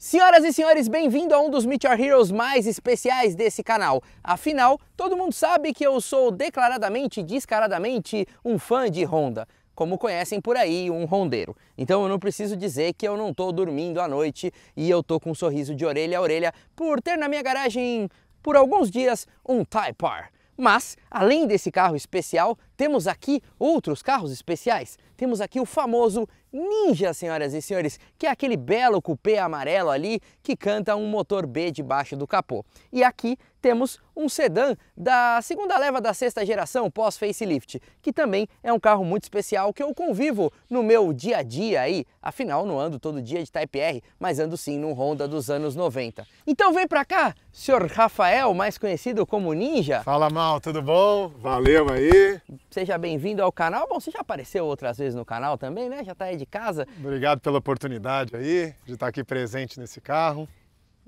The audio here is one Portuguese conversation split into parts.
Senhoras e senhores, bem-vindo a um dos Meet Your Heroes mais especiais desse canal. Afinal, todo mundo sabe que eu sou declaradamente, descaradamente, um fã de Honda. Como conhecem por aí, um rondeiro. Então eu não preciso dizer que eu não estou dormindo à noite e eu tô com um sorriso de orelha a orelha por ter na minha garagem, por alguns dias, um Type R. Mas, além desse carro especial, temos aqui outros carros especiais. Temos aqui o famoso Ninja, senhoras e senhores, que é aquele belo cupê amarelo ali que canta um motor B debaixo do capô. E aqui temos um sedã da segunda leva da sexta geração pós-facelift, que também é um carro muito especial que eu convivo no meu dia a dia aí. Afinal, não ando todo dia de Type R, mas ando sim num Honda dos anos 90. Então vem pra cá, senhor Rafael, mais conhecido como Ninja. Fala mal, tudo bom? Valeu aí. Seja bem-vindo ao canal. Bom, você já apareceu outras vezes no canal também, né? Já tá aí de casa. Obrigado pela oportunidade aí de estar aqui presente nesse carro.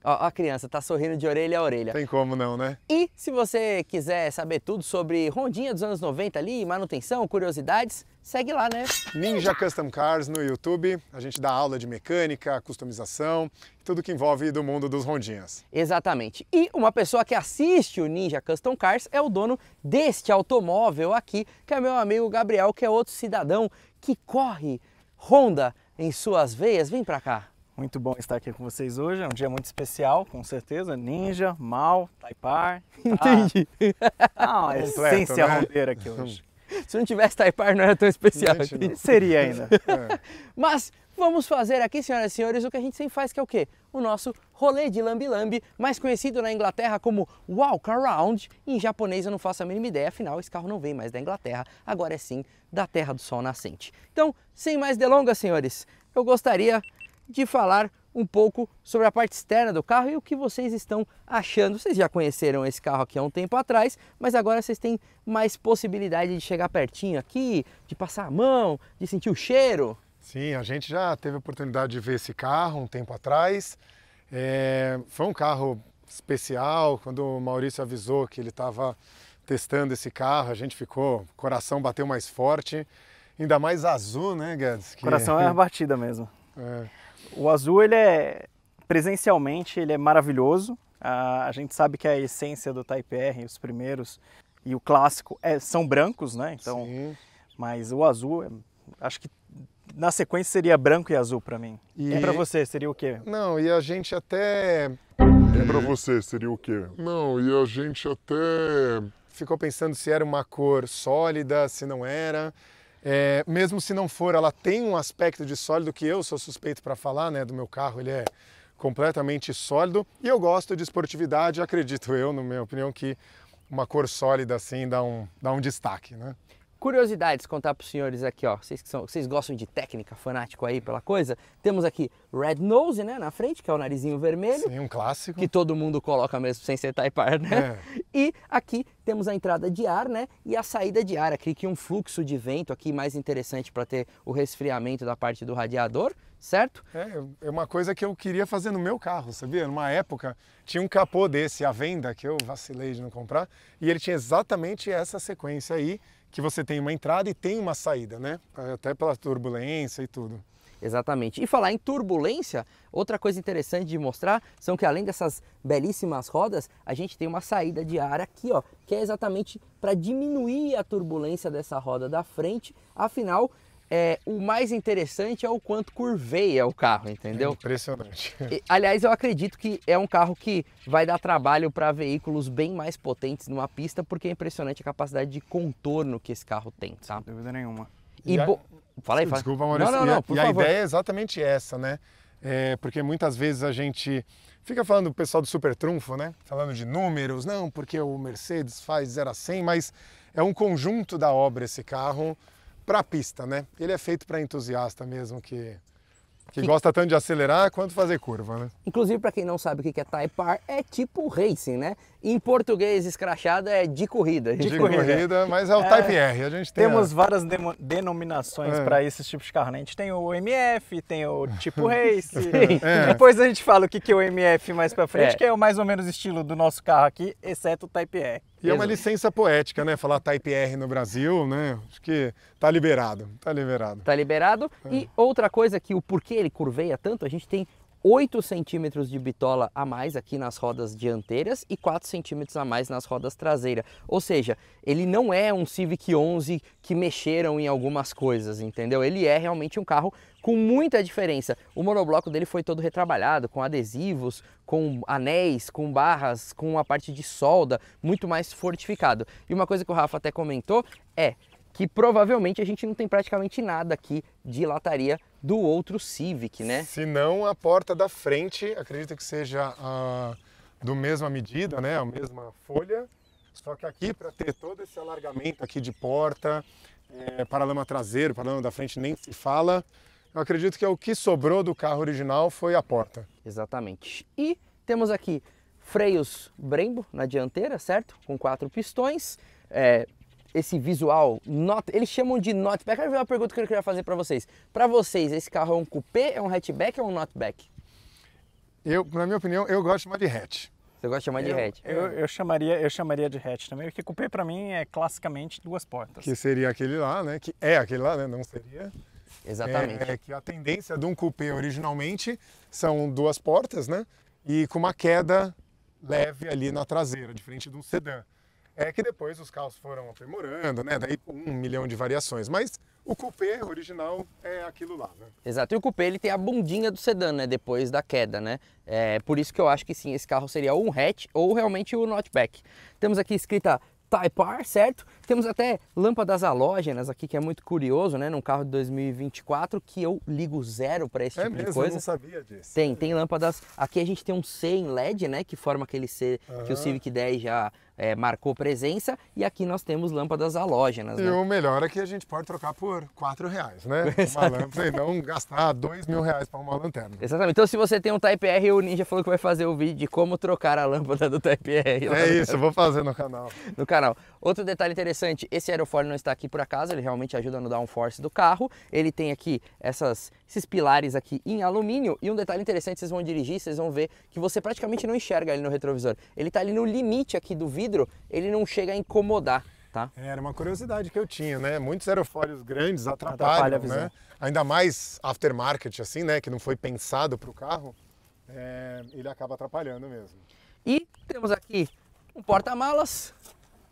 Ó, a criança tá sorrindo de orelha a orelha. Tem como não, né? E se você quiser saber tudo sobre rondinha dos anos 90 ali, manutenção, curiosidades, segue lá, né? Ninja Custom Cars no YouTube. A gente dá aula de mecânica, customização, tudo que envolve do mundo dos rondinhas. Exatamente. E uma pessoa que assiste o Ninja Custom Cars é o dono deste automóvel aqui, que é meu amigo Gabriel, que é outro cidadão que corre Honda em suas veias. Vem pra cá. Muito bom estar aqui com vocês hoje. É um dia muito especial, com certeza. Ninja, Mal, Taipar. Entendi. Ah, a essência né? rondeira aqui hoje. Se não tivesse Taipar, não era tão especial. Gente, não. Seria ainda. É. Mas vamos fazer aqui, senhoras e senhores, o que a gente sempre faz, que é o quê? O nosso rolê de lambi-lambi, mais conhecido na Inglaterra como walk around. Em japonês eu não faço a mínima ideia, afinal esse carro não vem mais da Inglaterra, agora é sim da Terra do Sol Nascente. Então, sem mais delongas, senhores, eu gostaria de falar um pouco sobre a parte externa do carro e o que vocês estão achando. Vocês já conheceram esse carro aqui há um tempo atrás, mas agora vocês têm mais possibilidade de chegar pertinho aqui, de passar a mão, de sentir o cheiro. Sim, a gente já teve a oportunidade de ver esse carro um tempo atrás. É, foi um carro especial. Quando o Maurício avisou que ele estava testando esse carro, a gente ficou, o coração bateu mais forte. Ainda mais azul, né, Guedes? Que- coração é a batida mesmo. É, O azul, ele é, presencialmente, ele é maravilhoso. Ah, a gente sabe que a essência do Type R, os primeiros e o clássico é- são brancos, né? Então, sim. mas o azul, é- acho que na sequência seria branco e azul para mim. E- E, para você seria o quê? Não, e a gente até E pra você seria o quê? Não, e a gente até. ficou pensando se era uma cor sólida, se não era. É, mesmo se não for, ela tem um aspecto de sólido que eu sou suspeito para falar, né? Do meu carro, ele é completamente sólido. E eu gosto de esportividade, acredito eu, na minha opinião, que uma cor sólida assim dá um, dá um destaque, né? Curiosidades contar para os senhores aqui, ó. Vocês que são, vocês gostam de técnica, fanático aí pela coisa? Temos aqui Red Nose, né, na frente, que é o narizinho vermelho. Sim, um clássico. que todo mundo coloca mesmo sem ser Type R, né? E aqui temos a entrada de ar, né? E a saída de ar, aqui que um fluxo de vento aqui mais interessante para ter o resfriamento da parte do radiador, certo? É, é uma coisa que eu queria fazer no meu carro, sabia? Numa época tinha um capô desse à venda que eu vacilei de não comprar e ele tinha exatamente essa sequência aí que você tem uma entrada e tem uma saída, né? Até pela turbulência e tudo. Exatamente. E falar em turbulência, outra coisa interessante de mostrar são que além dessas belíssimas rodas, a gente tem uma saída de ar aqui, ó, que é exatamente para diminuir a turbulência dessa roda da frente. Afinal, é, o mais interessante é o quanto curveia o carro, entendeu? Impressionante. E, Aliás, eu acredito que é um carro que vai dar trabalho para veículos bem mais potentes numa pista, porque é impressionante a capacidade de contorno que esse carro tem, tá? Sem dúvida nenhuma. E, E a- Fala aí, fala. Desculpa, Maurício. Não, não, E a- não, por e a ideia é exatamente essa, né? É, porque muitas vezes a gente fica falando do pessoal do super trunfo, né? Falando de números, não, porque o Mercedes faz 0 a 100, mas é um conjunto da obra esse carro para a pista, né? Ele é feito para entusiasta mesmo que que Que- gosta tanto de acelerar quanto fazer curva, né? Inclusive, para quem não sabe o que é Type R, é tipo racing, né? Em português escrachado é de corrida. De corrida. corrida, mas é o Type R. A gente tem Temos a- várias denominações É. para esses tipos de carro, né? A gente tem o MF, tem o tipo Race. É. Depois a gente fala o que que é o MF mais pra frente, É. que é o mais ou menos estilo do nosso carro aqui, exceto o Type R. E é uma Exato. licença poética, né? Falar Type R no Brasil, né? Acho que tá liberado, tá liberado. Tá liberado. E outra coisa que o porquê ele curveia tanto, a gente tem 8 centímetros de bitola a mais aqui nas rodas dianteiras e 4 centímetros a mais nas rodas traseiras. Ou seja, ele não é um Civic 11 que mexeram em algumas coisas, entendeu? Ele é realmente um carro com muita diferença. O monobloco dele foi todo retrabalhado, com adesivos, com anéis, com barras, com a parte de solda, muito mais fortificado. E uma coisa que o Rafa até comentou é que provavelmente a gente não tem praticamente nada aqui de lataria do outro Civic, né? Se não, a porta da frente, acredito que seja a, do mesma medida, né? A mesma folha. Só que aqui, para ter todo esse alargamento aqui de porta, é, paralama traseiro, paralama da frente nem se fala. Eu acredito que é o que sobrou do carro original foi a porta. Exatamente. E temos aqui freios Brembo na dianteira, certo? Com quatro pistões. É, esse visual, not, eles chamam de notback. Ver uma pergunta que eu queria fazer para vocês. Para vocês, esse carro é um coupé, é um hatchback ou um notback? Eu, na minha opinião, eu gosto de chamar de hatch. Você gosta de chamar de eu, hatch? Eu, eu, chamaria, eu chamaria de hatch também, porque coupé para mim é classicamente duas portas. Que seria aquele lá, né? Que é aquele lá, né? Não seria. Exatamente. É, é que a tendência de um coupé originalmente são duas portas, né? E com uma queda leve ali na traseira, diferente de um sedã. É que depois os carros foram aprimorando, né? Daí um milhão de variações. Mas o coupé original é aquilo lá, né? Exato. E o coupé ele tem a bundinha do sedã, né? Depois da queda, né? É por isso que eu acho que sim, esse carro seria ou um hatch ou realmente o notback. Temos aqui escrita Type R, certo? Temos até lâmpadas halógenas aqui, que é muito curioso, né? Num carro de 2024, que eu ligo zero para esse é tipo mesmo, de coisa. Eu não sabia disso. Tem, tem lâmpadas. Aqui a gente tem um C em LED, né? Que forma aquele C uhum. que o Civic 10 já é, marcou presença. E aqui nós temos lâmpadas halógenas. E né? o melhor é que a gente pode trocar por 4 reais, né? uma lâmpada e não gastar 2 mil reais para uma lanterna. Exatamente. Então, se você tem um Type R, o Ninja falou que vai fazer o vídeo de como trocar a lâmpada do Type R. É isso, eu vou fazer no canal. No canal. Outro detalhe interessante, esse aerofólio não está aqui por acaso, ele realmente ajuda no downforce do carro. Ele tem aqui essas, esses pilares aqui em alumínio. E um detalhe interessante, vocês vão dirigir, vocês vão ver que você praticamente não enxerga ele no retrovisor. Ele está ali no limite aqui do vidro, ele não chega a incomodar. Tá? É, era uma curiosidade que eu tinha, né? Muitos aerofólios grandes atrapalham, Atrapalha né? Ainda mais aftermarket, assim, né? Que não foi pensado para o carro, é... ele acaba atrapalhando mesmo. E temos aqui um porta-malas,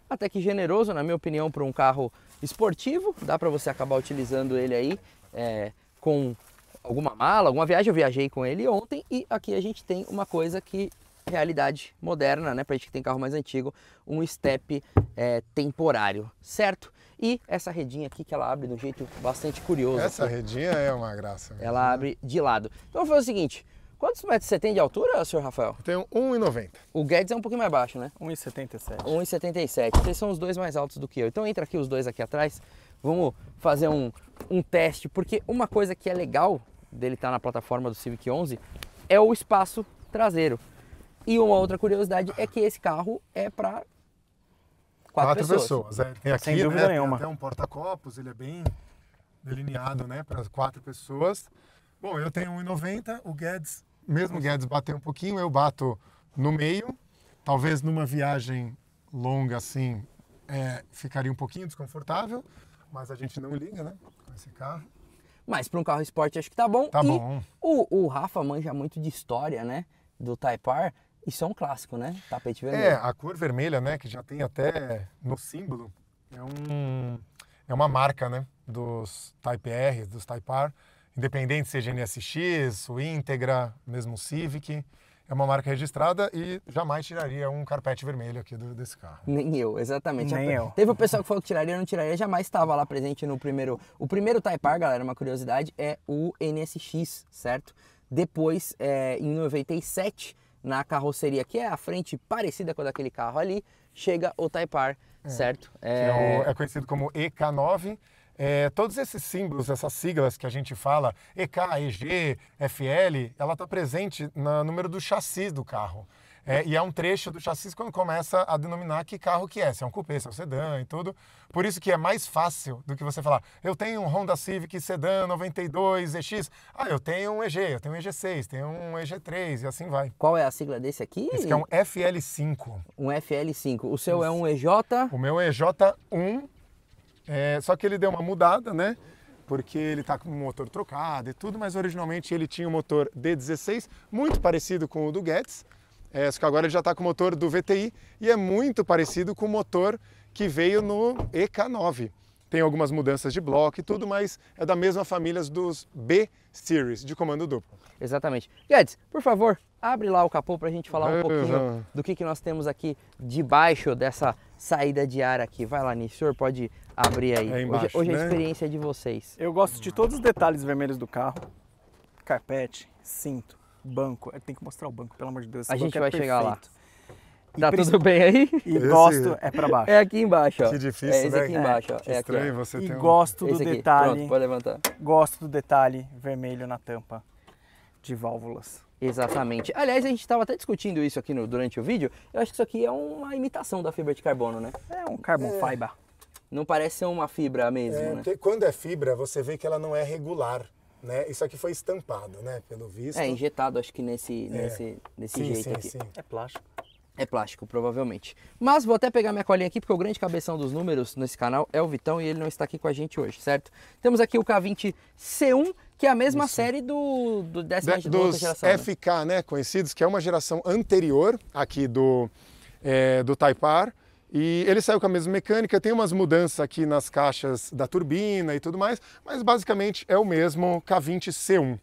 até que generoso, na minha opinião, para um carro esportivo. Dá para você acabar utilizando ele aí é, com alguma mala, alguma viagem. Eu viajei com ele ontem e aqui a gente tem uma coisa que realidade moderna, né? Pra gente que tem carro mais antigo, um step é, temporário, certo? E essa redinha aqui que ela abre de um jeito bastante curioso. Essa aqui. redinha é uma graça. Mesmo. Ela abre de lado. Então vou fazer o seguinte, Quantos metros você tem de altura, senhor Rafael? Eu tenho 1,90. O Guedes é um pouquinho mais baixo, né? 1,77. 1,77. Vocês são os dois mais altos do que eu. Então entra aqui os dois aqui atrás. Vamos fazer um, um teste, porque uma coisa que é legal dele estar na plataforma do Civic 11 é o espaço traseiro. E uma outra curiosidade é que esse carro é para quatro, quatro, pessoas. pessoas. É, tem aqui, Sem dúvida né, nenhuma. Tem até um porta-copos, ele é bem delineado né, para quatro pessoas. Bom, eu tenho 1,90, o Guedes, mesmo o Guedes bater um pouquinho, eu bato no meio. Talvez numa viagem longa assim, é, ficaria um pouquinho desconfortável, mas a gente não liga, né, com esse carro. Mas para um carro esporte acho que tá bom. Tá e bom. O, o Rafa manja muito de história, né, do Type R. Isso é um clássico, né? Tapete vermelho. É, a cor vermelha, né, que já tem até no símbolo, é, um, é uma marca, né, dos Type R, dos Type R, independente seja NSX, o Integra, mesmo o Civic, é uma marca registrada e jamais tiraria um carpete vermelho aqui do, desse carro. Nem eu, exatamente. Nem eu. Teve o pessoal que falou que tiraria, não tiraria, jamais estava lá presente no primeiro. O primeiro Type R, galera, uma curiosidade, é o NSX, certo? Depois, é, em 97, na carroceria, que é a frente parecida com a daquele carro ali, chega o Type R, é, certo? É... O, é... conhecido como EK9. É, todos esses símbolos, essas siglas que a gente fala, EK, EG, FL, ela está presente no número do chassi do carro. É, e é um trecho do chassi quando começa a denominar que carro que é, se é um coupé, se é um sedã e tudo. Por isso que é mais fácil do que você falar, eu tenho um Honda Civic sedã 92 EX, ah, eu tenho um EG, eu tenho um EG6, tenho um EG3 e assim vai. Qual é a sigla desse aqui? Esse aqui é um FL5. Um FL5. O seu é um EJ? O meu é EJ1, é, só que ele deu uma mudada, né? porque ele está com o motor trocado e tudo, mas originalmente ele tinha o motor D16, muito parecido com o do Getz, é, só que agora ele já está com o motor do VTI e é muito parecido com o motor que veio no EK9. Tem algumas mudanças de bloco e tudo, mas é da mesma família dos B-Series, de comando duplo. Exatamente. Guedes, por favor, abre lá o capô para a gente falar um pouquinho do que, que nós temos aqui debaixo dessa saída de ar aqui. Vai lá, Nisso, o senhor pode abrir aí. É hoje, embaixo, hoje a né? experiência é de vocês. Eu gosto de todos os detalhes vermelhos do carro. Carpete, cinto, banco. Eu tenho que mostrar o banco, pelo amor de Deus. esse A gente é vai chegar lá. E Tá tudo bem aí? E Esse- gosto, é pra baixo. É aqui embaixo, ó. Que difícil, é esse né? aqui embaixo, ó. Que é aqui, estranho ó. você E ter um... gosto do aqui. detalhe, Pronto, pode levantar. gosto do detalhe vermelho na tampa de válvulas. Exatamente. Aliás, a gente estava até discutindo isso aqui no- durante o vídeo. Eu acho que isso aqui é uma imitação da fibra de carbono, né? É um carbon fiber. Não parece ser uma fibra mesmo, É, né? porque quando é fibra, você vê que ela não é regular, né? Isso aqui foi estampado, né? Pelo visto. É, injetado acho que nesse, nesse, desse sim, jeito sim, aqui. sim. É plástico. É plástico, provavelmente. Mas vou até pegar minha colinha aqui, porque o grande cabeção dos números nesse canal é o Vitão e ele não está aqui com a gente hoje, certo? Temos aqui o K20 C1, que é a mesma série do, do décima De- dos geração. né? FK, né, conhecidos, que é uma geração anterior aqui do, é, do Type R. E ele saiu com a mesma mecânica, tem umas mudanças aqui nas caixas da turbina e tudo mais, mas basicamente é o mesmo K20 C1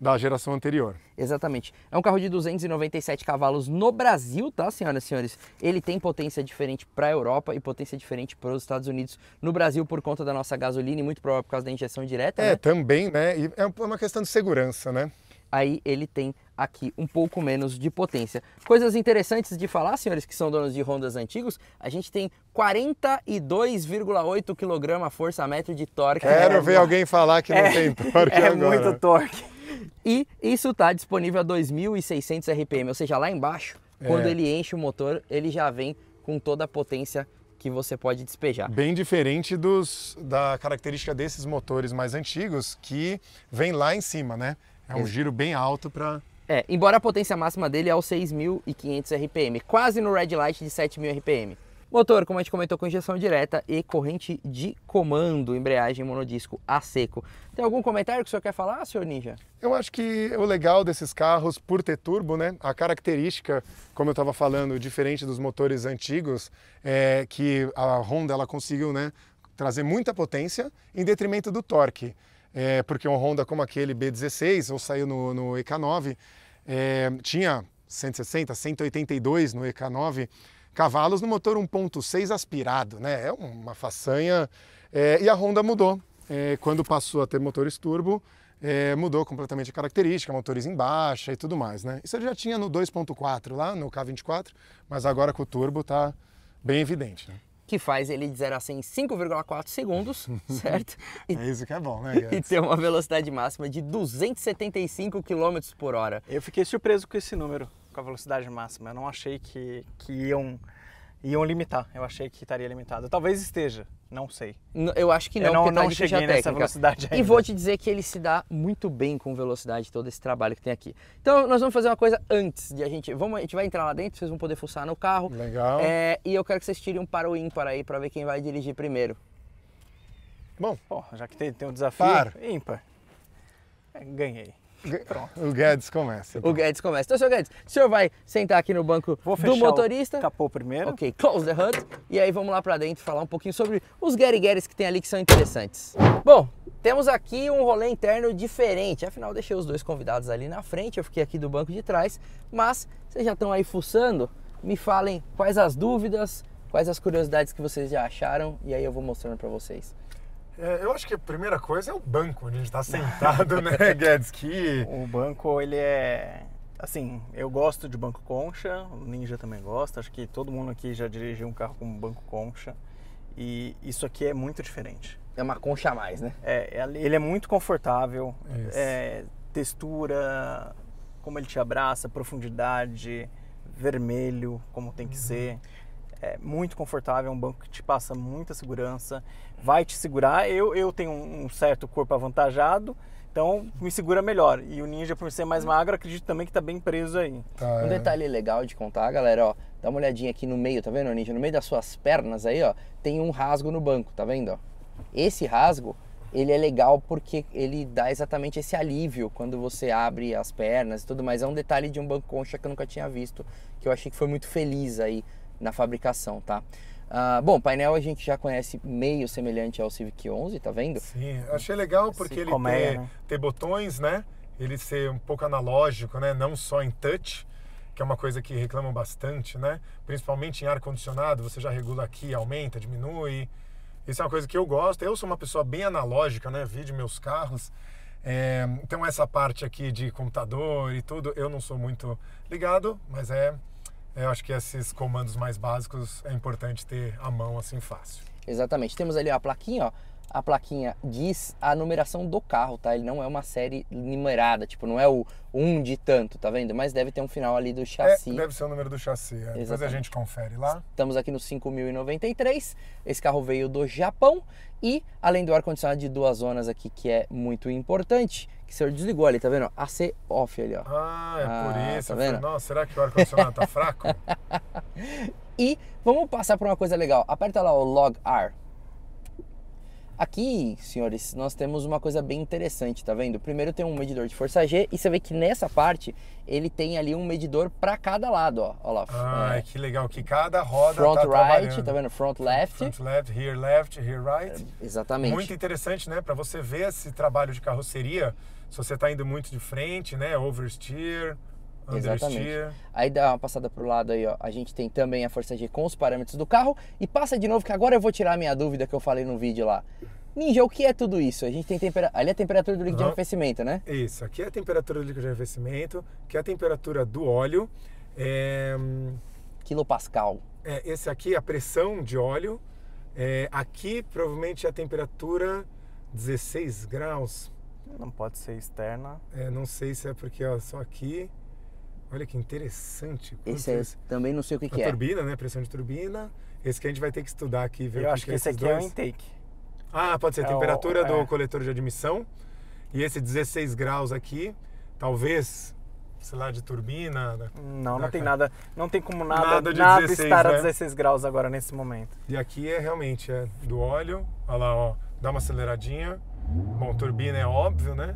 da geração anterior. Exatamente. É um carro de 297 cavalos no Brasil, tá, senhoras e senhores? Ele tem potência diferente para a Europa e potência diferente para os Estados Unidos. No Brasil, por conta da nossa gasolina e muito provável por causa da injeção direta, É, né? também, né? E é uma questão de segurança, né? aí ele tem aqui um pouco menos de potência. Coisas interessantes de falar, senhores que são donos de Hondas antigos, a gente tem 42,8 kg força-metro de torque. Quero É, ver alguém falar que não É- tem torque É agora. muito torque. E isso está disponível a 2.600 RPM, ou seja, lá embaixo, quando É. ele enche o motor, ele já vem com toda a potência que você pode despejar. Bem diferente dos, da característica desses motores mais antigos, que vem lá em cima, né? É um Ex- giro bem alto para É, embora a potência máxima dele é os 6.500 RPM, quase no red light de 7.000 RPM. Motor, como a gente comentou, com injeção direta e corrente de comando, embreagem monodisco a seco. Tem algum comentário que o senhor quer falar, senhor Ninja? Eu acho que o legal desses carros, por ter turbo, né, a característica, como eu estava falando, diferente dos motores antigos, é que a Honda ela conseguiu né, trazer muita potência em detrimento do torque. É, porque um Honda como aquele B16, ou saiu no, no EK9, é, tinha 160, 182 no EK9 cavalos no motor 1.6 aspirado, né? É uma façanha. É, e a Honda mudou. É, quando passou a ter motores turbo, é, mudou completamente a característica, motores em baixa e tudo mais, né? Isso ele já tinha no 2.4 lá, no K24, mas agora com o turbo tá bem evidente, né? Que faz ele de 0 a 100 em 5,4 segundos, certo? E, É isso que é bom, né, e tem uma velocidade máxima de 275 km por hora. Eu fiquei surpreso com esse número, com a velocidade máxima. Eu não achei que, que iam, iam limitar. Eu achei que estaria limitado. Talvez esteja, não sei. N- Eu acho que não, Eu não- porque tá não ficha cheguei nessa técnica. velocidade E ainda. vou te dizer que ele se dá muito bem com velocidade, todo esse trabalho que tem aqui. Então nós vamos fazer uma coisa antes de a gente... Vamos, a gente vai entrar lá dentro, vocês vão poder fuçar no carro. Legal. É, e eu quero que vocês tirem um para o ímpar aí, para ver quem vai dirigir primeiro. Bom, Pô, já que tem, tem um desafio, Par. ímpar. É, ganhei. Pronto. o Guedes começa. O Guedes começa. Então, senhor Guedes, o senhor vai sentar aqui no banco Vou do motorista. o capô primeiro. Ok, close the hood. E aí vamos lá pra dentro falar um pouquinho sobre os Garys que tem ali que são interessantes. Bom, temos aqui um rolê interno diferente. Afinal, eu deixei os dois convidados ali na frente, eu fiquei aqui do banco de trás. Mas vocês já estão aí fuçando? Me falem quais as dúvidas, quais as curiosidades que vocês já acharam e aí eu vou mostrando pra vocês. É, eu acho que a primeira coisa é o banco onde a gente está sentado, né, Guedes? Que O banco, ele é. Assim, eu gosto de banco concha, o Ninja também gosta, acho que todo mundo aqui já dirigiu um carro com banco concha. E isso aqui é muito diferente. É uma concha a mais, né? É, ele é muito confortável, é, textura, como ele te abraça, profundidade, vermelho, como tem que ser. É muito confortável, é um banco que te passa muita segurança, vai te segurar. Eu, eu tenho um certo corpo avantajado, então me segura melhor. E o Ninja, por ser mais magro, acredito também que está bem preso aí. tá, Um é. detalhe legal de contar, galera, ó, dá uma olhadinha aqui no meio, tá vendo, Ninja? No meio das suas pernas aí, ó, tem um rasgo no banco, tá vendo? Esse rasgo ele é legal porque ele dá exatamente esse alívio quando você abre as pernas e tudo mais. É um detalhe de um banco concha que eu nunca tinha visto, que eu achei que foi muito feliz aí na fabricação, tá? Uh, bom, painel a gente já conhece meio semelhante ao Civic 11, tá vendo? Sim, achei legal porque ele tem, né? tem botões, né? Ele ser um pouco analógico, né? Não só em touch, que é uma coisa que reclamam bastante, né? Principalmente em ar condicionado, você já regula aqui, aumenta, diminui. Isso é uma coisa que eu gosto. Eu sou uma pessoa bem analógica, né? Vídeo meus carros. É, então essa parte aqui de computador e tudo, eu não sou muito ligado, mas é eu acho que esses comandos mais básicos é importante ter à mão assim fácil. Exatamente. Temos ali a plaquinha, ó. A plaquinha diz a numeração do carro, tá? Ele não é uma série numerada, tipo, não é o 1 de tanto, tá vendo? Mas deve ter um final ali do chassi. É, deve ser o número do chassi, é. depois a gente confere lá. Estamos aqui no 5093. Esse carro veio do Japão e, além do ar-condicionado de duas zonas aqui, que é muito importante, que o senhor desligou ali, tá vendo? AC off ali, ó. Ah, é ah, por isso. Tá vendo? Nossa, será que o ar-condicionado tá fraco? e vamos passar por uma coisa legal. Aperta lá o log R. Aqui, senhores, nós temos uma coisa bem interessante, tá vendo? Primeiro tem um medidor de força G e você vê que nessa parte ele tem ali um medidor para cada lado, ó. Olha lá. Ah, é, que legal, que cada roda Front tá right, tá vendo? Front left. Front left, here left, here right. É, exatamente. Muito interessante, né? Para você ver esse trabalho de carroceria, se você tá indo muito de frente, né? Oversteer, Exatamente. Aí dá uma passada pro lado aí, ó. A gente tem também a força G com os parâmetros do carro. E passa de novo, que agora eu vou tirar a minha dúvida que eu falei no vídeo lá. Ninja, o que é tudo isso? A gente tem temperatura. Ali é a temperatura do líquido uhum. de arrefecimento, né? Isso, aqui é a temperatura do líquido de arrefecimento, que é a temperatura do óleo. É... Quilopascal. É, esse aqui é a pressão de óleo. É, aqui provavelmente é a temperatura 16 graus. Não pode ser externa. É, não sei se é porque ó, só aqui. Olha que interessante. Esse é, também não sei o que, que é. turbina, né? Pressão de turbina. Esse que a gente vai ter que estudar aqui. Ver Eu acho que, que é esse aqui dois. é o intake. Ah, pode ser a é temperatura o, do é. coletor de admissão. E esse 16 graus aqui, talvez, sei lá, de turbina. Da, não, da, não tem nada. Não tem como nada, nada, nada 16, estar né? a 16 graus agora nesse momento. E aqui é realmente é do óleo. Olha lá, ó. Dá uma aceleradinha. Bom, turbina é óbvio, né?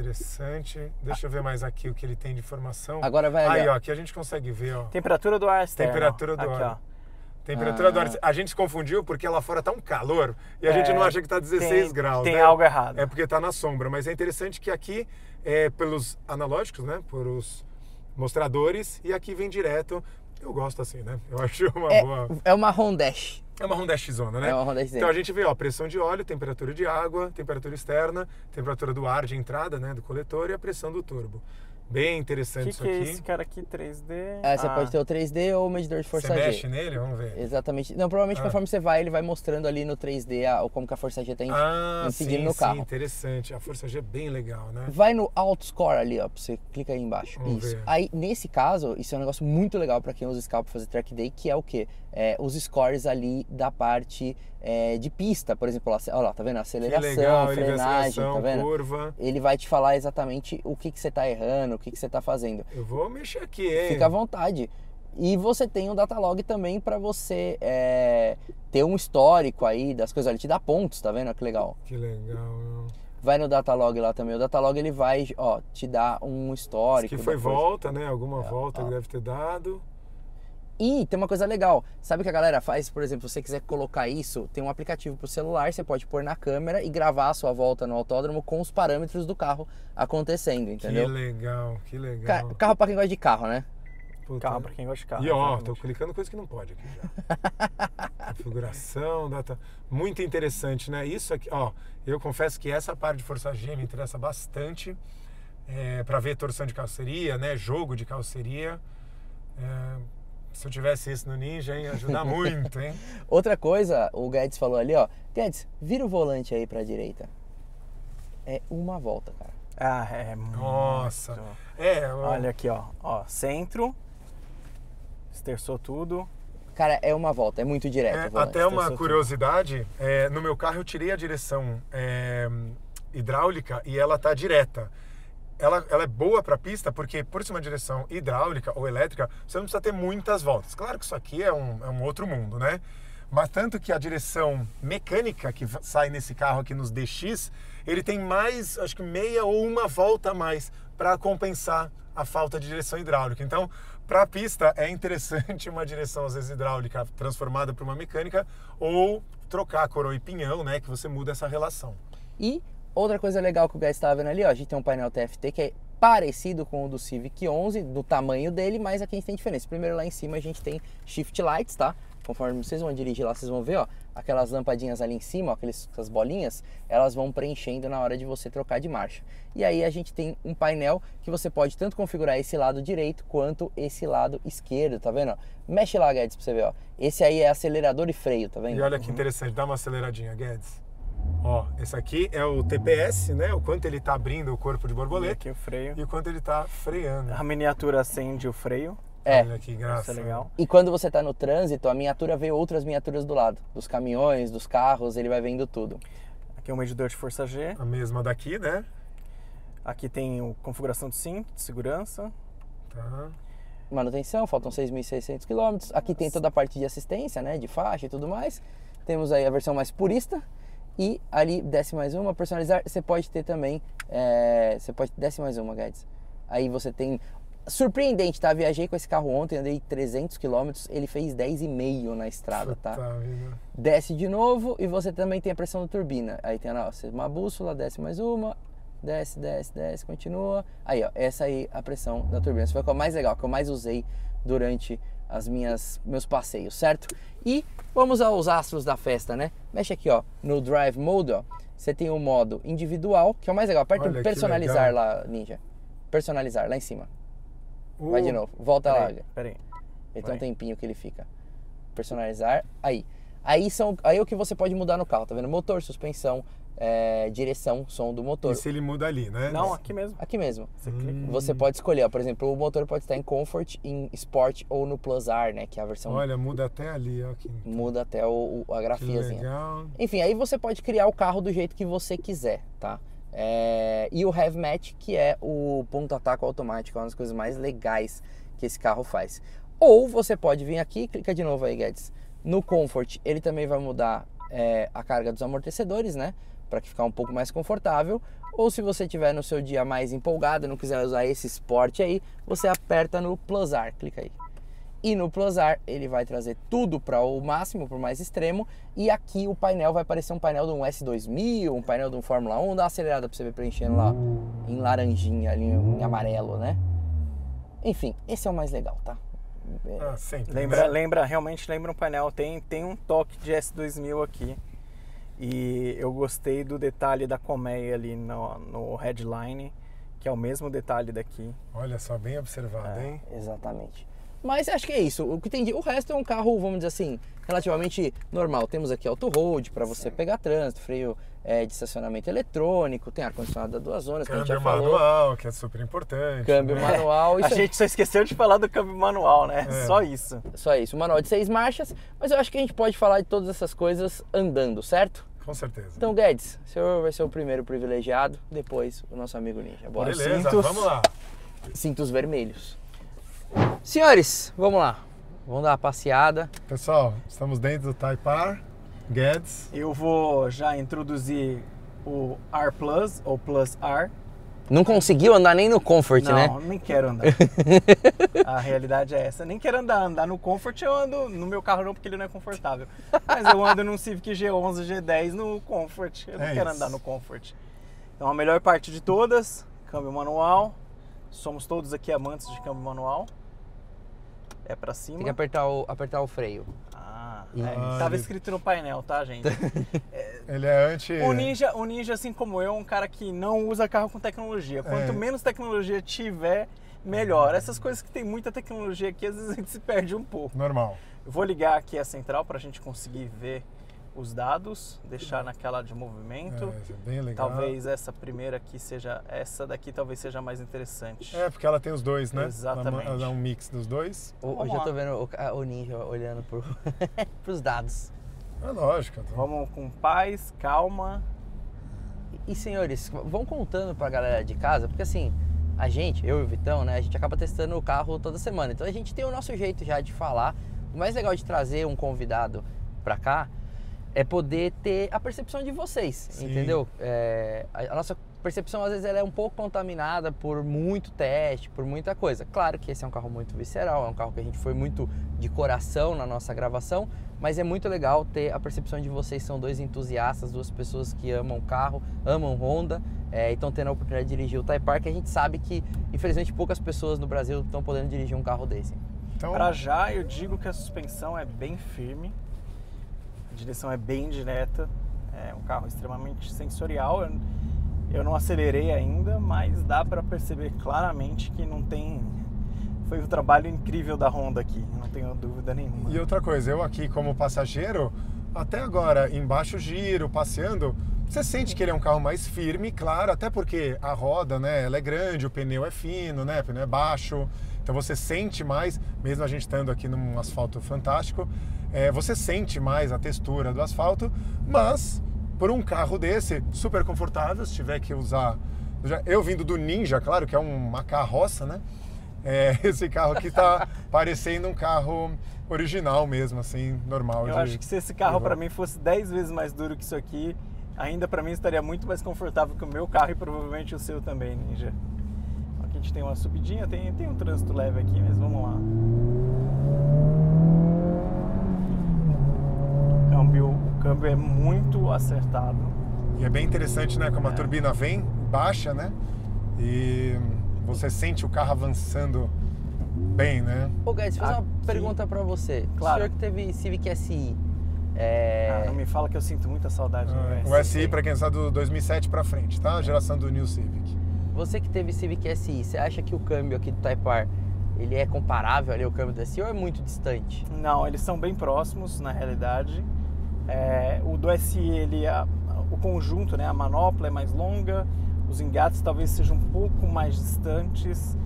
Interessante. Deixa eu ver mais aqui o que ele tem de informação. Agora vai Aí, ó, aqui a gente consegue ver, ó. Temperatura do ar externo. Temperatura do aqui, ar. Ó. Temperatura ah. do ar. A gente se confundiu porque lá fora tá um calor e a é, gente não acha que tá 16 tem, graus. Tem né? algo errado. É porque tá na sombra. Mas é interessante que aqui, é, pelos analógicos, né? Por os mostradores, e aqui vem direto. Eu gosto assim, né? Eu acho uma é, boa. É uma Rondash. É uma Honda zona, né? É uma Honda Então a gente vê, ó, pressão de óleo, temperatura de água, temperatura externa, temperatura do ar de entrada, né, do coletor e a pressão do turbo. Bem interessante que isso que aqui. é esse cara aqui 3D? É, você ah. pode ter o 3D ou o medidor de força você G. Você mexe nele? Vamos ver. Exatamente. Não, provavelmente ah. conforme você vai, ele vai mostrando ali no 3D a, como que a força G está ah, incidindo sim, no carro. Sim, interessante. A força G é bem legal, né? Vai no Auto Score ali, ó, você clica aí embaixo. Vamos isso. Ver. Aí, nesse caso, isso é um negócio muito legal para quem usa Scalp para fazer track day, que é o quê? É, os scores ali da parte é, de pista, por exemplo, olha lá, tá vendo? Aceleração, legal, frenagem, tá vendo? Curva. Ele vai te falar exatamente o que, que você tá errando, o que, que você tá fazendo. Eu vou mexer aqui, hein? Fica à vontade. E você tem o Datalog também para você é, ter um histórico aí das coisas. Ele te dá pontos, tá vendo? Que legal. Que legal. Vai no Datalog lá também. O Datalog ele vai, ó, te dar um histórico. Isso que foi volta, né? Alguma é, volta ó. que deve ter dado. E tem uma coisa legal, sabe o que a galera faz? Por exemplo, se você quiser colocar isso, tem um aplicativo para o celular, você pode pôr na câmera e gravar a sua volta no autódromo com os parâmetros do carro acontro,essendo, entendeu? Que legal, que legal. Ca carro para quem gosta de carro, né? Puta. Carro para quem gosta de carro. E ó, tô clicando coisa que não pode aqui já. Configuração, data. Muito interessante, né? Isso aqui, ó, eu confesso que essa parte de força G me interessa bastante. É, para ver torção de carroceria, né? Jogo de carroceria. É, se eu tivesse isso no Ninja, hein? Ajuda muito, hein? Outra coisa, o Guedes falou ali, ó. Guedes, vira o volante aí pra direita. É uma volta, cara. Ah, é Nossa. É, ó. Olha aqui, ó. Ó, centro. Esterçou tudo. Cara, é uma volta, é muito direto. É, volante, até uma curiosidade, é, no meu carro eu tirei a direção é, hidráulica e ela tá direta ela, ela é boa para pista porque, por ser uma direção hidráulica ou elétrica, você não precisa ter muitas voltas. Claro que isso aqui é um, é um outro mundo, né? Mas tanto que a direção mecânica que sai nesse carro aqui nos DX, ele tem mais, acho que meia ou uma volta a mais para compensar a falta de direção hidráulica. Então, para a pista é interessante uma direção às vezes hidráulica transformada para uma mecânica ou trocar coroa e pinhão, né, que você muda essa relação. E outra coisa legal que o Guys estava vendo ali, ó, a gente tem um painel TFT que é parecido com o do Civic 11, do tamanho dele, mas aqui a gente tem diferença. Primeiro lá em cima a gente tem shift lights, tá? Conforme vocês vão dirigir lá, vocês vão ver, ó, aquelas lampadinhas ali em cima, ó, aqueles, aquelas bolinhas, elas vão preenchendo na hora de você trocar de marcha. E aí a gente tem um painel que você pode tanto configurar esse lado direito quanto esse lado esquerdo, tá vendo? ó? Mexe lá, Guedes, pra você ver, ó. Esse aí é acelerador e freio, tá vendo? E olha que interessante, dá uma aceleradinha, Guedes. Ó, esse aqui é o TPS, né? O quanto ele tá abrindo o corpo de E borboleta aqui o freio. e o quanto ele tá freando. A miniatura acende o freio. É. Olha que graça. Isso é legal. E quando você está no trânsito, a miniatura vê outras miniaturas do lado. Dos caminhões, dos carros, ele vai vendo tudo. Aqui é um medidor de força G. A mesma daqui, né? Aqui tem o configuração de cinto, de segurança. Tá. Manutenção, faltam 6.600 quilômetros. Aqui tem toda a parte de assistência, né? De faixa e tudo mais. Temos aí a versão mais purista. E ali, desce mais uma, personalizar. Você pode ter também. É, você pode. Desce mais uma, Guedes. Aí você tem. Surpreendente, tá? Viajei com esse carro ontem, andei 300 quilômetros. Ele fez 10,5 na estrada, tá? Desce de novo e você também tem a pressão da turbina. Aí tem ó, uma bússola, desce mais uma, desce, desce, desce, continua. Aí, ó, essa aí a pressão da turbina. Isso foi que eu mais legal, que eu mais usei durante as minhas meus passeios, certo? E vamos aos astros da festa, né? Mexe aqui, ó, no Drive Mode, ó. Você tem o modo individual, que é o mais legal. Aperta Olha personalizar lá, Ninja. Personalizar, lá em cima. Vai de Uh, novo. Volta lá. Peraí, peraí. Ele tem um tempinho que ele fica. Personalizar. Aí. Aí são. Aí é o que você pode mudar no carro, tá vendo? Motor, suspensão, é, direção, som do motor. Esse ele muda ali, né? Não, aqui mesmo. Aqui mesmo. Você clica. Você pode escolher, ó, por exemplo, o motor pode estar em Comfort, em Sport ou no Plus R, né? Que é a versão Olha, muda até ali, ó. Que, muda até o, o- a que grafiazinha. legal. Enfim, aí você pode criar o carro do jeito que você quiser, tá? É, E o Heavy Match, que é o ponto ataque automático, é uma das coisas mais legais que esse carro faz. Ou você pode vir aqui, clica de novo aí, Guedes. No Comfort, ele também vai mudar é, a carga dos amortecedores, né? Para ficar um pouco mais confortável. Ou se você tiver no seu dia mais empolgado, não quiser usar esse Sport aí, você aperta no Plus R, clica aí. E no Plus R ele vai trazer tudo para o máximo, para o mais extremo. E aqui o painel vai parecer um painel de um S2000, um painel de um Fórmula 1. Dá uma acelerada para você ver preenchendo lá em laranjinha, ali em amarelo, né? Enfim, esse é o mais legal, tá? É, Ah. Lembra, lembra, realmente lembra um painel. Tem, tem um toque de S2000 aqui. E eu gostei do detalhe da colmeia ali no, no headline, que é o mesmo detalhe daqui. Olha só, bem observado, É. hein? Exatamente. Mas acho que é isso. O que de... O resto é um carro, vamos dizer assim, relativamente normal. Temos aqui auto-hold para você pegar trânsito, freio é, de estacionamento eletrônico, tem ar-condicionado das duas zonas, a Câmbio já falou. manual, que é super importante. Câmbio né? manual. A gente só esqueceu de falar do câmbio manual, né? É. Só isso. Só isso, um manual de seis marchas, mas eu acho que a gente pode falar de todas essas coisas andando, certo? Com certeza. Então, Guedes, o senhor vai ser o primeiro privilegiado, depois o nosso amigo Ninja. Bora. Beleza, cintos. vamos lá. Cintos vermelhos. Senhores, vamos lá. Vamos dar uma passeada. Pessoal, estamos dentro do Type R, Guedes. Eu vou já introduzir o R Plus, ou Plus R. Não conseguiu andar nem no Comfort, não, né? nem quero andar. a realidade é essa. Nem quero andar. Andar no Comfort eu ando no meu carro não, porque ele não é confortável. Mas eu ando num Civic G11, G10 no Comfort. Eu não É quero isso. andar no Comfort. Então a melhor parte de todas, câmbio manual. Somos todos aqui amantes de câmbio manual. É pra cima. Tem que apertar o, apertar o freio. Ah, é, Ah, tava ele- escrito no painel, tá, gente? Ele é anti. O ninja, o ninja, assim como eu, é um cara que não usa carro com tecnologia. Quanto É. menos tecnologia tiver, melhor. Essas coisas que tem muita tecnologia aqui, às vezes a gente se perde um pouco. Normal. Eu vou ligar aqui a central para a gente conseguir ver os dados, deixar naquela de movimento. É, é bem legal. Talvez essa primeira aqui seja, essa daqui talvez seja mais interessante. É, porque ela tem os dois, né? Exatamente. Ela, dá um mix dos dois. O- Hoje eu tô vendo o, o Ninja olhando pro, pros dados. É lógico. então. Vamos com paz, calma. E senhores, vão contando pra galera de casa, porque assim, a gente, eu e o Vitão, né, a gente acaba testando o carro toda semana. Então a gente tem o nosso jeito já de falar. O mais legal de trazer um convidado para cá é poder ter a percepção de vocês, Sim. entendeu? É, a, nossa percepção às vezes ela é um pouco contaminada por muito teste, por muita coisa. Claro que esse é um carro muito visceral, é um carro que a gente foi muito de coração na nossa gravação, mas é muito legal ter a percepção de vocês são dois entusiastas, duas pessoas que amam carro, amam Honda é, e estão tendo a oportunidade de dirigir o Type R, que a gente sabe que infelizmente poucas pessoas no Brasil estão podendo dirigir um carro desse. Então, Para já, eu digo que a suspensão é bem firme, a direção é bem direta, é um carro extremamente sensorial. Eu, não acelerei ainda, mas dá para perceber claramente que não tem. Foi um trabalho incrível da Honda aqui, não tenho dúvida nenhuma. E outra coisa, eu aqui como passageiro, até agora em baixo giro, passeando, você sente que ele é um carro mais firme, claro, até porque a roda, né, ela é grande, o pneu é fino, né, o pneu é baixo, então você sente mais, mesmo a gente estando aqui num asfalto fantástico, é, você sente mais a textura do asfalto, mas por um carro desse, super confortável, se tiver que usar... Eu vindo do Ninja, claro, que é uma carroça, né? É, esse carro aqui tá parecendo um carro original mesmo, assim, normal. Eu de- acho que se esse carro para mim fosse 10 vezes mais duro que isso aqui, ainda para mim estaria muito mais confortável que o meu carro e provavelmente o seu também, Ninja. Aqui a gente tem uma subidinha, tem, tem um trânsito leve aqui, mas vamos lá. O câmbio, o câmbio é muito acertado. E é bem interessante, né? Como a É. turbina vem, baixa, né? E você sente o carro avançando bem, né? Ô Guedes, fazer uma pergunta pra você. Claro. O senhor que teve Civic SI, é, Ah, não me fala que eu sinto muita saudade do Ah, SI. o SI, para quem sabe, do 2007 para frente, tá? A geração do New Civic. você que teve Civic SI, você acha que o câmbio aqui do Type R, ele é comparável ali ao câmbio do SI ou é muito distante? Não, eles são bem próximos na realidade. É, o do SI, ele, a- o conjunto, né, a manopla é mais longa, os engates talvez sejam um pouco mais distantes,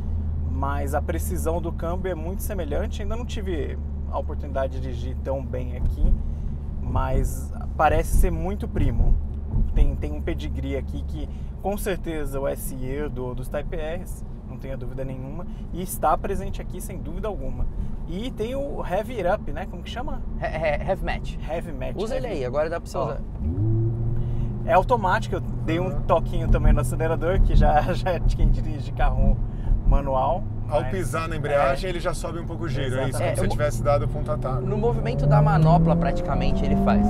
mas a precisão do câmbio é muito semelhante. Ainda não tive a oportunidade de dirigir tão bem aqui, mas parece ser muito primo. Tem, tem um pedigree aqui que com certeza o SE do, dos Type Rs, não tenha dúvida nenhuma, e está presente aqui sem dúvida alguma. E tem o Heavy It Up, né? Como que chama? He- he- Heavy Match. Heavy Match. Usa ele Heavy- aí, agora dá pra você usar. É automático, eu dei um toquinho também no acelerador, que já, já é de quem dirige carro manual. Ao mas- pisar na embreagem, ele já sobe um pouco o giro, é isso, como Exatamente. se É, você eu- tivesse dado o ponta ataque. No movimento da manopla, praticamente, ele faz.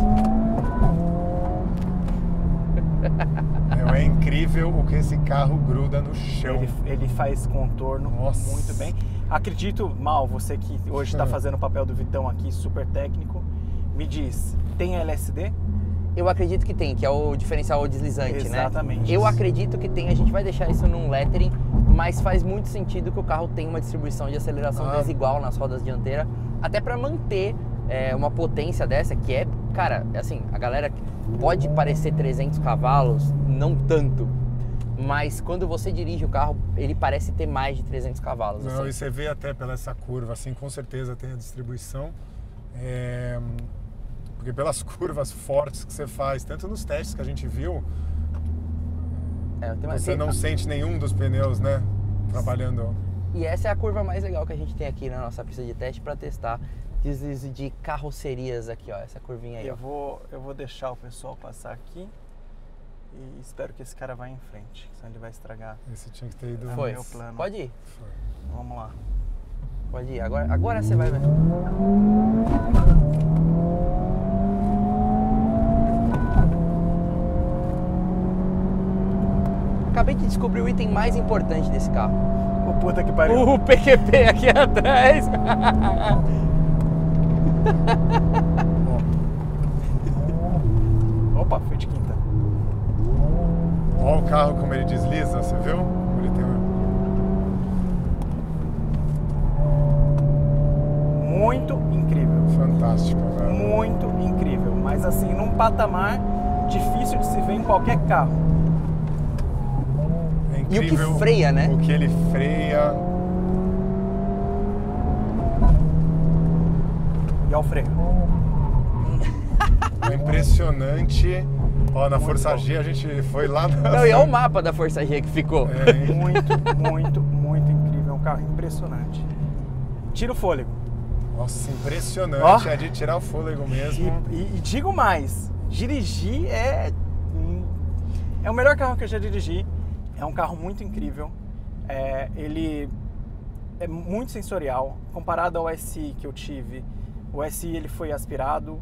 Meu, É incrível o que esse carro gruda no chão. Ele, ele faz contorno Nossa. muito bem. Acredito, Mal, você que hoje está Hum. fazendo o papel do Vitão aqui, super técnico, me diz, tem LSD? Eu acredito que tem, que é o diferencial deslizante, né? Exatamente. Eu acredito que tem, a gente vai deixar isso num lettering, mas faz muito sentido que o carro tenha uma distribuição de aceleração Ah. desigual nas rodas dianteiras, até para manter é, uma potência dessa que é, cara, assim, a galera pode parecer 300 cavalos, não tanto, mas quando você dirige o carro, ele parece ter mais de 300 cavalos. Não, assim. e você vê até pela essa curva, assim, com certeza tem a distribuição. É, Porque pelas curvas fortes que você faz, tanto nos testes que a gente viu, É, você não sente nenhum dos pneus, né? Trabalhando. E essa é a curva mais legal que a gente tem aqui na nossa pista de teste para testar deslize de carrocerias aqui, ó, essa curvinha aí, ó. Eu vou, eu vou deixar o pessoal passar aqui e espero que esse cara vá em frente, senão ele vai estragar. Esse tinha que ter ido. Foi. meu plano. Pode ir, Foi. Vamos lá. pode ir. Agora, agora você vai ver. Acabei de descobrir o item mais importante desse carro. O puta que pariu. O PQP aqui atrás. Opa, foi de quinta. Olha o carro como ele desliza, você viu? Ele tem. Muito incrível. Fantástico, velho. Muito incrível. Mas assim, num patamar difícil de se ver em qualquer carro. É E o que incrível freia, né? O que ele freia. E ao freio. É impressionante. Ó, na Força bom. G a gente foi lá na. Não, e é o mapa da Força G que ficou. É? Muito, muito, muito incrível. É um carro impressionante. Tira o fôlego. Nossa, impressionante. Ó. É de tirar o fôlego E, mesmo. e- e digo mais, dirigir é é o melhor carro que eu já dirigi. É um carro muito incrível. É, ele é muito sensorial comparado ao SI que eu tive. O SI ele foi aspirado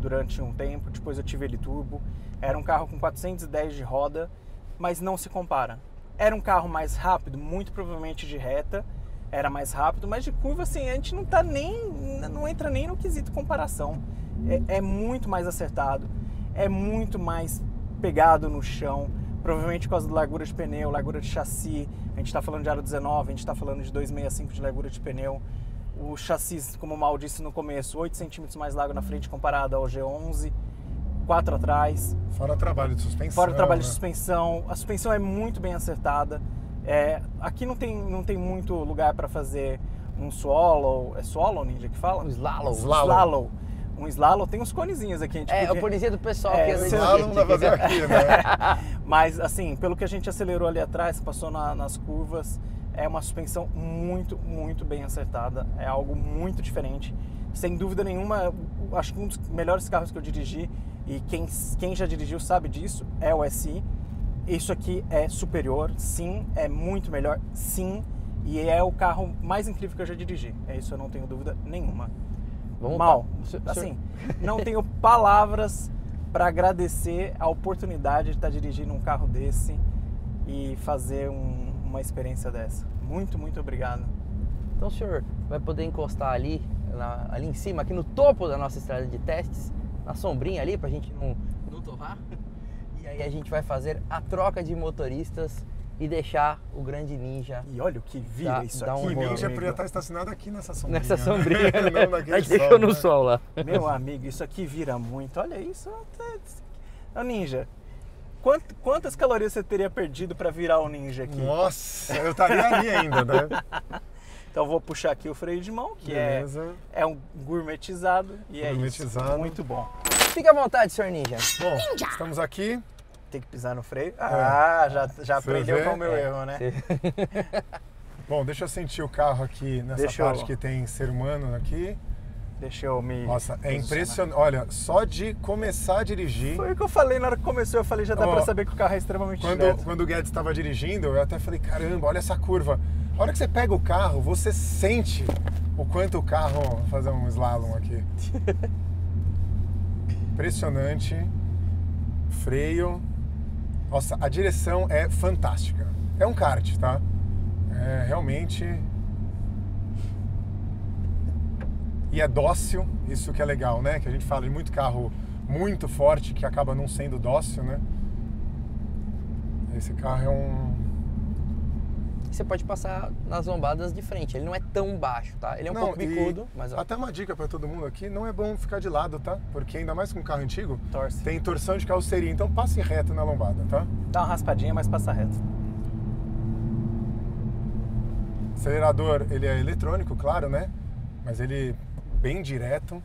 durante um tempo, depois eu tive ele turbo. Era um carro com 410 de roda, mas não se compara. Era um carro mais rápido, muito provavelmente de reta, era mais rápido, mas de curva assim, a gente não tá nem não entra nem no quesito comparação. É, é muito mais acertado, é muito mais pegado no chão, provavelmente por causa da largura de pneu, largura de chassi. A gente está falando de aro 19, a gente está falando de 265 de largura de pneu. O chassi, como o Mal disse no começo, 8 centímetros mais largo na frente comparado ao G11, 4 atrás. Fora trabalho de suspensão. Fora trabalho de né? suspensão, a suspensão é muito bem acertada. É, aqui não tem, não tem muito lugar para fazer um swallow. É swallow, Ninja, que fala? Um slalom. Slalom. Slalom. Um slalom. Tem uns conezinhos aqui. A gente É, podia- o policia do pessoal É, que anda de Lá não dá fazer aqui, né? Mas, assim, pelo que a gente acelerou ali atrás, passou na- nas curvas, é uma suspensão muito, muito bem acertada. É algo muito diferente. Sem dúvida nenhuma, acho que um dos melhores carros que eu dirigi, e quem, quem já dirigiu sabe disso, é o SI. Isso aqui é superior, sim. É muito melhor, sim. E é o carro mais incrível que eu já dirigi. É isso, eu não tenho dúvida nenhuma. Vamos Mal, assim, não tenho palavras para agradecer a oportunidade de estar dirigindo um carro desse e fazer um- uma experiência dessa. Muito, muito obrigado. Então o senhor vai poder encostar ali, na- ali em cima, aqui no topo da nossa estrada de testes, na sombrinha ali, pra gente não, não torrar. E aí a gente vai fazer a troca de motoristas e deixar o grande ninja E olha o que vira Dá- isso dá um aqui, O meu ninja amigo. podia estar estacionado aqui nessa sombrinha. nessa sombrinha, né? não A naquele gente deixou sol, no né? sol lá. Meu amigo, isso aqui vira muito. Olha isso. Ô, Ninja, quant- quantas calorias você teria perdido para virar o Ninja aqui? Nossa, eu estaria ali ainda, né? Então eu vou puxar aqui o freio de mão, que é, Beleza. é um gourmetizado e é isso. Gourmetizado. Muito bom. Fica à vontade, senhor ninja. Bom, estamos aqui. Tem que pisar no freio. Ah, já, já Você aprendeu vê? com o meu É, erro, né? Bom, deixa eu sentir o carro aqui nessa Deixa eu- parte que tem ser humano aqui. Deixa eu me. Nossa, é impressionante. Olha, só de começar a dirigir. Foi o que eu falei na hora que começou. Eu falei, já dá Ó, pra saber que o carro é extremamente Quando, direto. quando o Guedes estava dirigindo, eu até falei, caramba, olha essa curva. A hora que você pega o carro, você sente o quanto o carro... Vou fazer um slalom aqui. Impressionante. Freio. Nossa, a direção é fantástica. É um kart, tá? É realmente... E é dócil, isso que é legal, né? Que a gente fala de muito carro muito forte que acaba não sendo dócil, né? Esse carro é um. Você pode passar nas lombadas de frente. Ele não é tão baixo, tá? Ele é um Não, pouco bicudo, mas ó, Até uma dica para todo mundo aqui: não é bom ficar de lado, tá? Porque ainda mais com carro antigo, Torce. tem torção de carroceria, então passe reto na lombada, tá? Dá uma raspadinha, mas passa reto. Acelerador, ele é eletrônico, claro, né? Mas ele bem direto.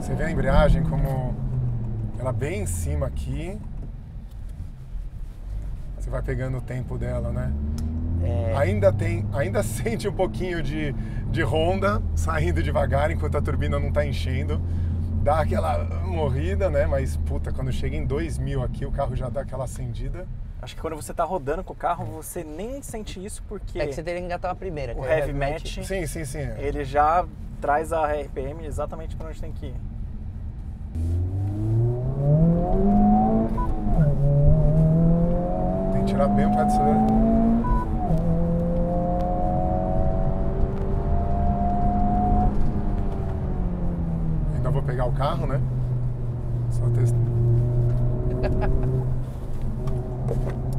Você vê a embreagem como ela bem em cima aqui. Você vai pegando o tempo dela, né? é, Ainda tem, ainda sente um pouquinho de, de Honda saindo devagar enquanto a turbina não está enchendo. Dá aquela morrida, né? Mas puta, quando chega em 2000 aqui, o carro já dá aquela acendida. Acho que quando você tá rodando com o carro, você nem sente isso porque é que você teria que engatar uma primeira. o é heavy match, Sim, sim, sim. é. ele já traz a RPM exatamente para onde tem que ir. Tirar bem pé do acelerador. Ainda vou pegar o carro, né? Só testar.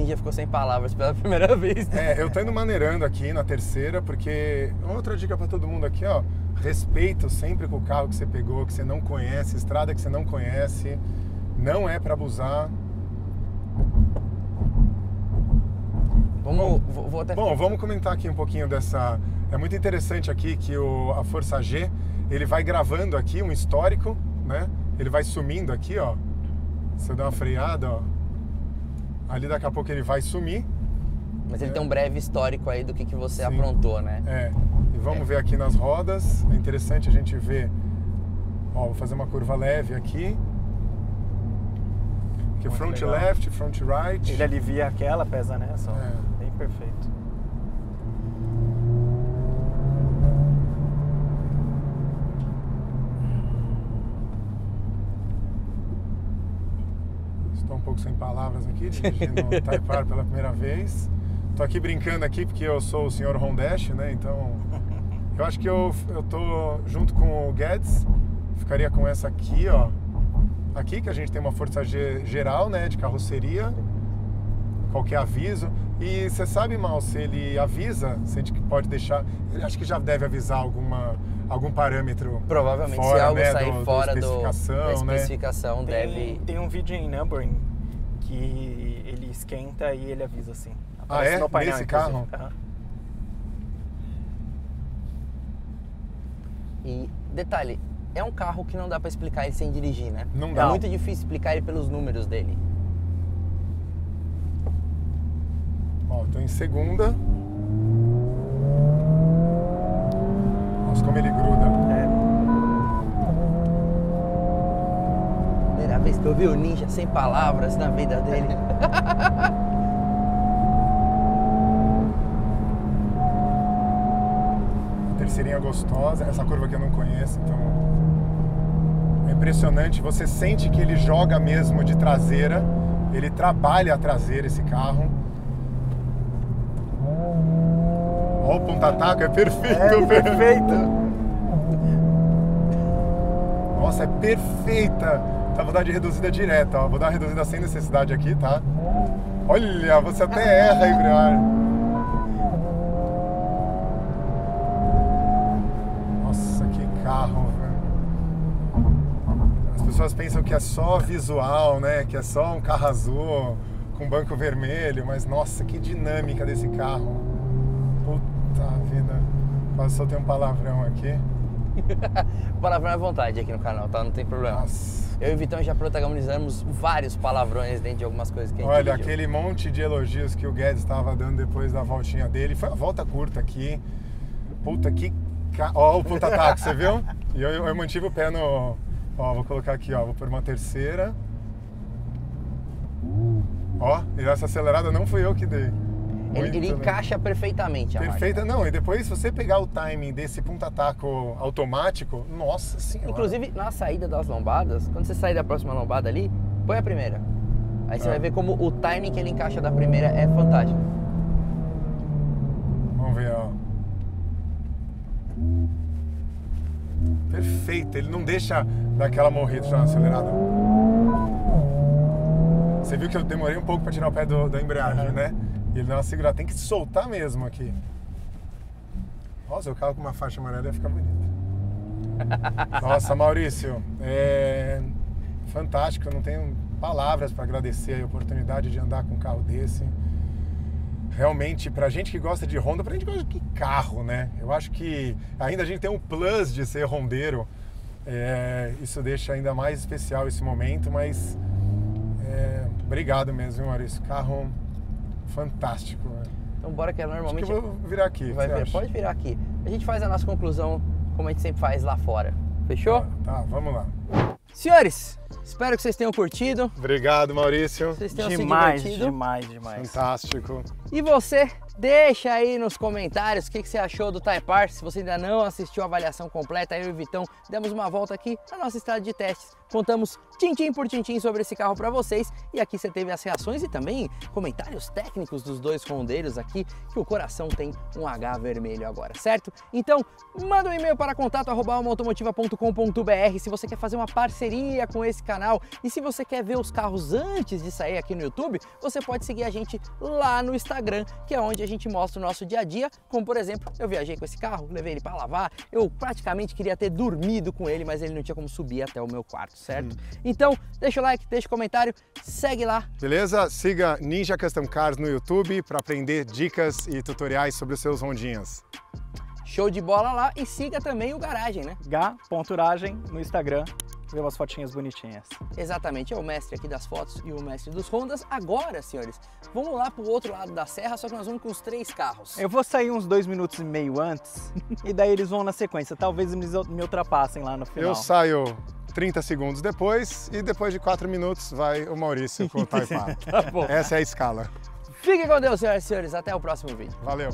Ninja ficou sem palavras pela primeira vez. É, eu tô indo maneirando aqui na terceira, porque outra dica pra todo mundo aqui, ó, respeito sempre com o carro que você pegou, que você não conhece, estrada que você não conhece, não é pra abusar. Vamos, vou, vou até Bom, vamos comentar aqui um pouquinho dessa. É muito interessante aqui que o, a Força G ele vai gravando aqui um histórico, né? Ele vai sumindo aqui, ó. Eu der uma freada, ó, ali daqui a pouco ele vai sumir. Mas ele tem um breve histórico aí do que, que você Sim. aprontou, né? É. E vamos ver aqui nas rodas. É interessante a gente ver. Ó, vou fazer uma curva leve aqui. Muito front legal. left, front right. Ele alivia aquela, pesa nessa. ó. É. Bem perfeito. Estou um pouco sem palavras aqui, dirigindo o Taipar pela primeira vez. Tô aqui brincando aqui porque eu sou o senhor Hondash, né? Então, eu acho que eu, eu tô junto com o Guedes, ficaria com essa aqui, ó. Aqui, que a gente tem uma força ge- geral, né, de carroceria, qualquer aviso. E você sabe, Mal, se ele avisa, se a gente pode deixar... Ele acho que já deve avisar alguma, algum parâmetro Provavelmente, se fora, algo né, sair do- do fora do, especificação, da né? especificação, Tem, deve. tem um vídeo em numbering que ele esquenta e ele avisa assim. Ah, Aparece é? no painel, Nesse inclusive. carro? Aham. E detalhe, é um carro que não dá pra explicar ele sem dirigir, né? Não É dá. muito difícil explicar ele pelos números dele. Ó, tô em segunda. Nossa, como ele gruda. É, Primeira vez que eu vi o Ninja sem palavras na vida dele. Terceirinha gostosa. Essa curva que eu não conheço, então. É impressionante. Você sente que ele joga mesmo de traseira. Ele trabalha a traseira, esse carro. Ó, o ponta-taco é perfeito, é perfeito. Nossa, é perfeita. Tá, vou dar de reduzida direta, ó. Vou dar uma reduzida sem necessidade aqui, tá? Olha, você até erra a embreagem. Nossa, que carro, velho. As pessoas pensam que é só visual, né? Que é só um carro azul com banco vermelho, mas nossa, que dinâmica desse carro. Puta vida. Quase soltei um palavrão aqui. Palavrão é à vontade aqui no canal, tá? Não tem problema. Nossa. Eu e o Vitão já protagonizamos vários palavrões dentro de algumas coisas que a gente Olha, aquele monte de elogios que o Guedes estava dando depois da voltinha dele. Foi uma volta curta aqui. Puta que. Ca... Ó, o ponta-taco, você viu? E eu, eu mantive o pé no. Ó, vou colocar aqui, ó. Vou por uma terceira. Ó, e essa acelerada não fui eu que dei. Ele, Muito, ele encaixa perfeitamente a Perfeita, máquina. não. E depois, se você pegar o timing desse ponta-taco automático, nossa senhora. Inclusive, na saída das lombadas, quando você sair da próxima lombada ali, põe a primeira. Aí você Ah. vai ver como o timing que ele encaixa da primeira é fantástico. Vamos ver, ó. Perfeito, ele não deixa daquela morrida já acelerada. Você viu que eu demorei um pouco para tirar o pé do- da embreagem, Aham. né? E ele dá uma segurada, tem que soltar mesmo aqui. Nossa, o carro com uma faixa amarela ia ficar bonito. Nossa, Maurício, é fantástico, eu não tenho palavras para agradecer a oportunidade de andar com um carro desse realmente, pra gente que gosta de Honda, pra gente que gosta de carro, né? Eu acho que ainda a gente tem um plus de ser rondeiro. É, isso deixa ainda mais especial esse momento, mas é, obrigado mesmo, Maurício. Carro fantástico. né? Então bora que é Acho que normalmente eu vou virar aqui. vai? Pode virar aqui. A gente faz a nossa conclusão como a gente sempre faz lá fora. Fechou? Tá, vamos lá. Senhores, espero que vocês tenham curtido. Obrigado, Maurício. Vocês tenham Demais, demais, demais. Fantástico. E você, deixa aí nos comentários o que, que você achou do Type R. Se você ainda não assistiu a avaliação completa, eu e o Vitão demos uma volta aqui na nossa estrada de testes. Contamos tintim por tintim sobre esse carro para vocês. E aqui você teve as reações e também comentários técnicos dos dois rondeiros aqui, que o coração tem um H vermelho agora, certo? Então, manda um e-mail para contato.almaautomotiva.com.br se você quer fazer uma parceria com esse canal. E se você quer ver os carros antes de sair aqui no YouTube, você pode seguir a gente lá no Instagram, que é onde a gente mostra o nosso dia a dia. Como por exemplo, eu viajei com esse carro, levei ele para lavar, eu praticamente queria ter dormido com ele, mas ele não tinha como subir até o meu quarto, certo? Então, deixa o like, deixa o comentário, segue lá. Beleza? Siga Ninja Custom Cars no YouTube para aprender dicas e tutoriais sobre os seus rondinhas. Show de bola lá e siga também o Garagem, né? H.uragem no Instagram. ver umas fotinhas bonitinhas. Exatamente, é o mestre aqui das fotos e o mestre dos Hondas. Agora, senhores, vamos lá pro outro lado da serra, só que nós vamos com os três carros. Eu vou sair uns dois minutos e meio antes e daí eles vão na sequência. Talvez eles me ultrapassem lá no final. Eu saio 30 segundos depois e depois de 4 minutos vai o Maurício com o Taipá. Tá. Essa é a escala. Fiquem com Deus, senhoras e senhores. Até o próximo vídeo. Valeu!